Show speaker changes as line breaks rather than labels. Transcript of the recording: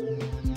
you